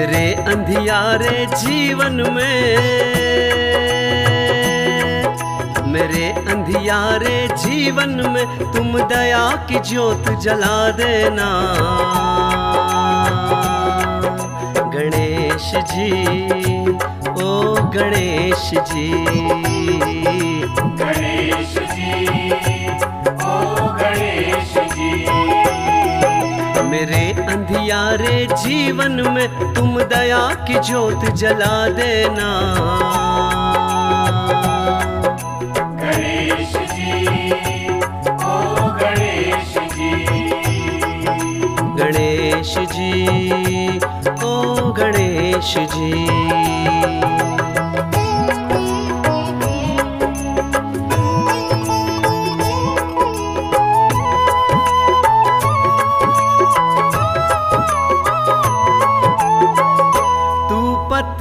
अंधियारे जीवन में। मेरे अंधियारे जीवन में तुम दया की ज्योत जला देना। गणेश जी, ओ गणेश जी। गणेश जी। अंधियारे जीवन में तुम दया की ज्योत जला देना। गणेश जी ओ गणेश जी। गणेश जी ओ गणेश जी।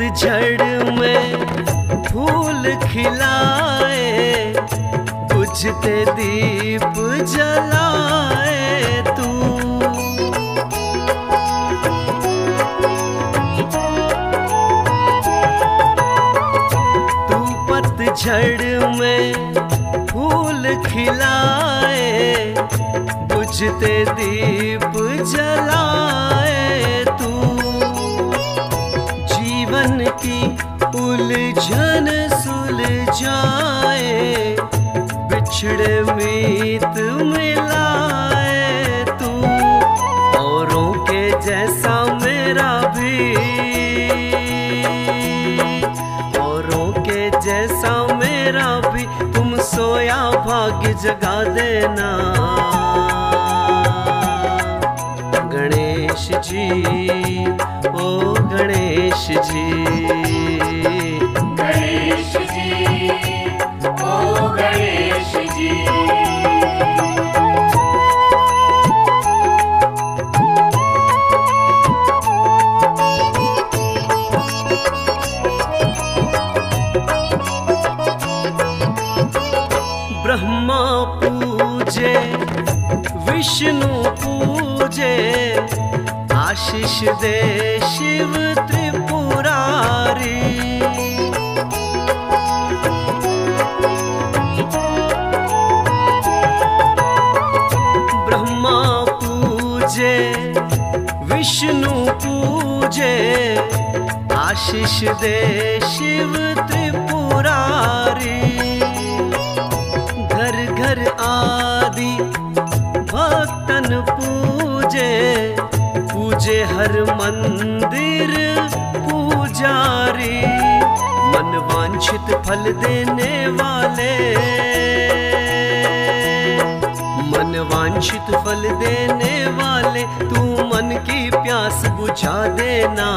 पतझड़ में फूल खिलाए बुझते दीप जलाए तू। तू पतझड़ में फूल खिलाए बुझते दीप जलाए। सुलझाए बिछड़े मीत मिलाए तू, औरों के जैसा मेरा भी। औरों के जैसा मेरा भी, तुम सोया भाग्य जगा देना। गणेश जी, ओ गणेश जी। पूजे, विष्णु पूजे, आशीष दे शिव त्रिपुरारी। ब्रह्मा पूजे, विष्णु पूजे, आशीष दे शिव त्रिपुरारी। पूजे हर मंदिर पूजारी, मन वांछित फल देने वाले। मन वांछित फल देने वाले, तू मन की प्यास बुझा देना।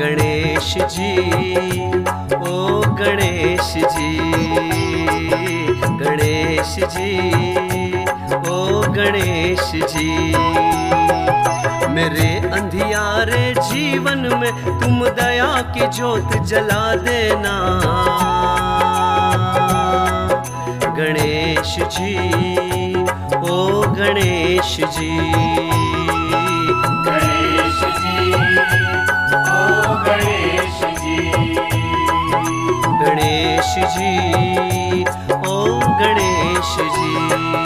गणेश जी, ओ गणेश जी गणेश जी। गणेश जी मेरे अंधियारे जीवन में तुम दया की ज्योत जला देना। गणेश जी ओ गणेश जी गणेश जी ओ गणेश जी। गणेश जी ओ गणेश जी।